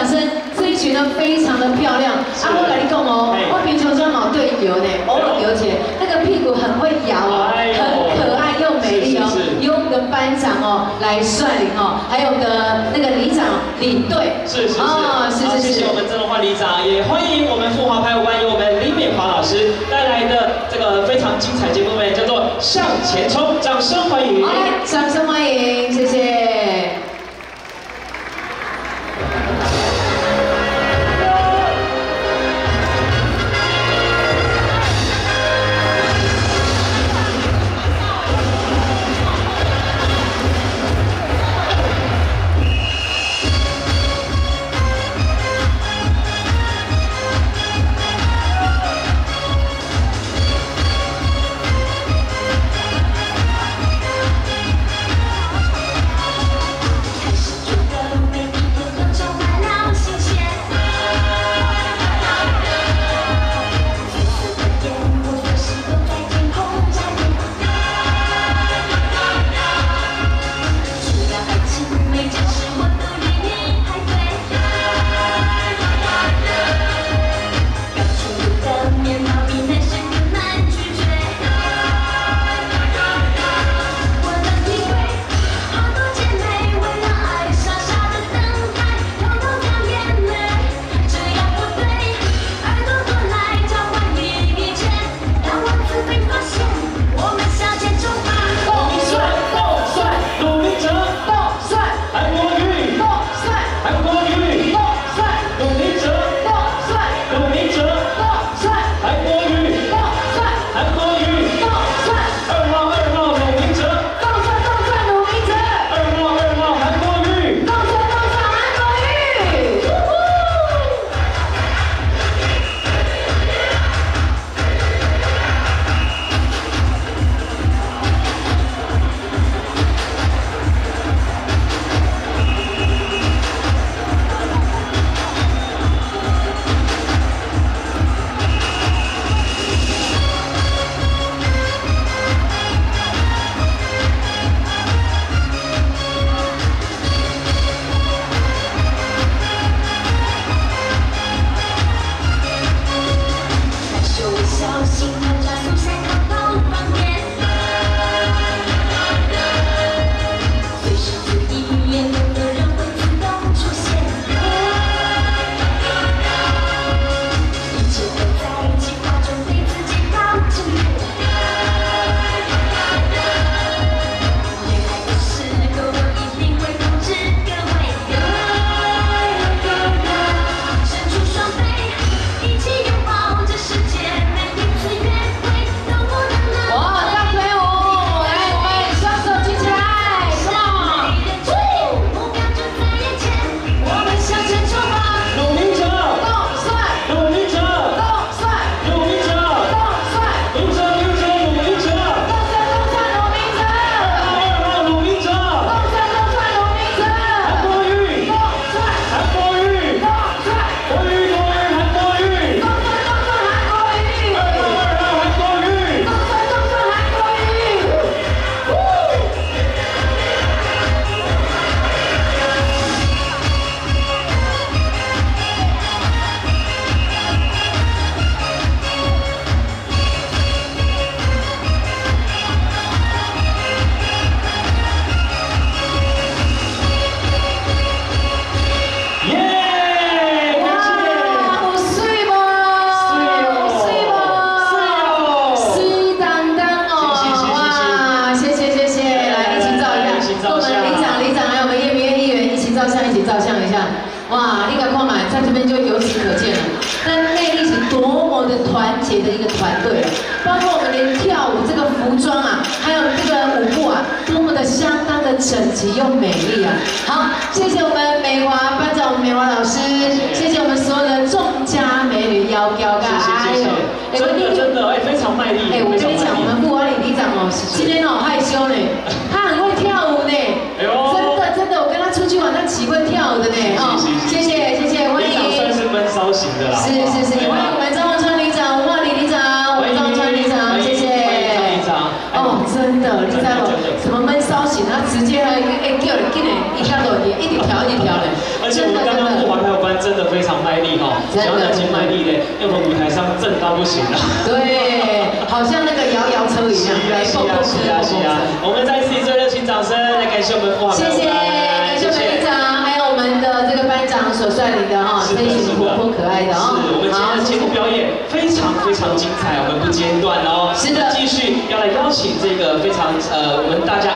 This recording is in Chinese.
掌声，这一群呢非常的漂亮。啊，我跟你讲哦，我平常装毛对游呢，偶尔游起来，那个屁股很会摇哦，很可爱又美丽哦。由我们的班长哦来率领哦，还有我们的那个里长领队。是是是，啊，是是谢谢我们郑龙焕里长，也欢迎我们富华排舞班由我们李美华老师带来的这个非常精彩节目，叫做向前冲，掌声欢迎。好，掌哇，你看看嘛，在这边就由此可见了，那魅力是多么的团结的一个团队了。包括我们连跳舞这个服装啊，还有这个舞步啊，多么的相当的整齐又美丽啊！好，谢谢我们美华班长美华老师，谢谢我们所有的众家美女妖娇感，谢谢谢谢，真的真的哎，非常卖力。哎，我跟你讲，我们部管理李长哦，今天哦害羞呢，他很会跳舞呢，哎呦，真的真的，我跟他出去玩，他岂会跳舞的呢？哦。是是是是，欢迎我们张望川里长、吴万里里长、我们张望川里长，谢谢。哦，真的，你知道什么闷骚型，他直接还哎叫你进来，一下都一直调一直调的。而且我们刚刚不玩还有关。力哈，只要热情卖力的，要从舞台上震到不行了。对，好像那个摇摇车一样，来蹦蹦车，蹦蹦车。我们再一次以最热情掌声来感谢我们富华谢谢，长所率领的哈，这一群活泼可爱的哦。是我们今天的节目表演非常非常精彩，我们不间断哦。是的，继续要来邀请这个非常呃，我们大家。